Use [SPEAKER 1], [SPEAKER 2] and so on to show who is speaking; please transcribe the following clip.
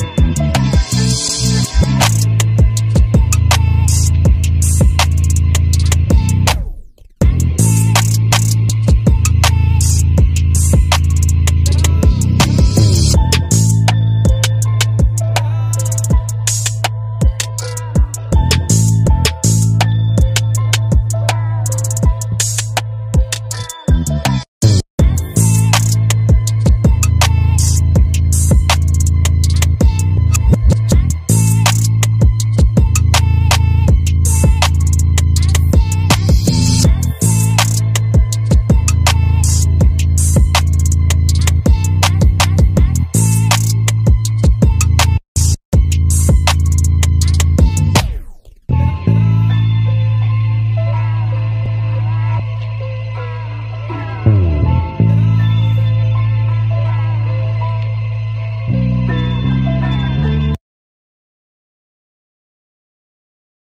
[SPEAKER 1] you